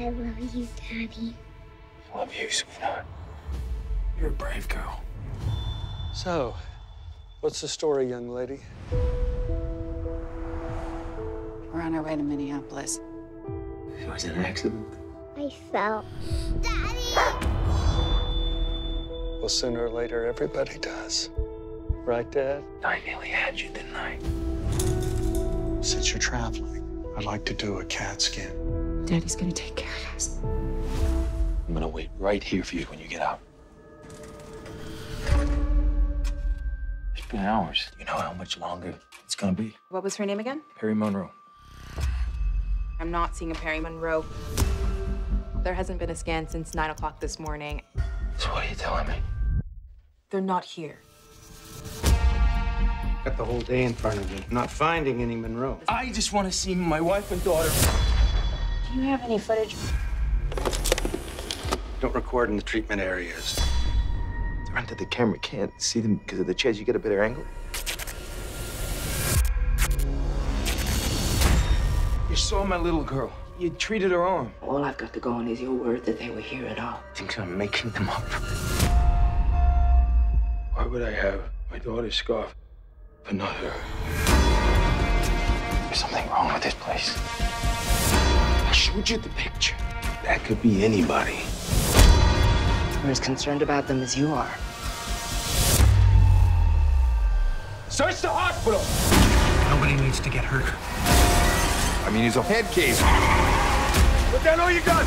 I love you, Daddy. I love you, sweetheart. You're a brave girl. So, what's the story, young lady? We're on our way to Minneapolis. It was an accident. I fell. Daddy! Well, sooner or later, everybody does. Right, Dad? I nearly had you, didn't I? Since you're traveling, I'd like to do a CAT scan. Daddy's gonna take care of us. I'm gonna wait right here for you when you get out. It's been hours. You know how much longer it's gonna be? What was her name again? Perry Monroe. I'm not seeing a Perry Monroe. There hasn't been a scan since 9 o'clock this morning. So what are you telling me? They're not here. Got the whole day in front of me. Not finding any Monroe. I just want to see my wife and daughter. Do you have any footage? Don't record in the treatment areas. Run to the camera. Can't see them because of the chairs. You get a better angle. You saw my little girl. You treated her on. All I've got to go on is your word that they were here at all. Thinks I'm making them up. Why would I have my daughter's scarf, but not her? There's something wrong with this place. I showed you the picture. That could be anybody. We're as concerned about them as you are. Search the hospital! Nobody needs to get hurt. I mean, he's a head case. Put down all your guns!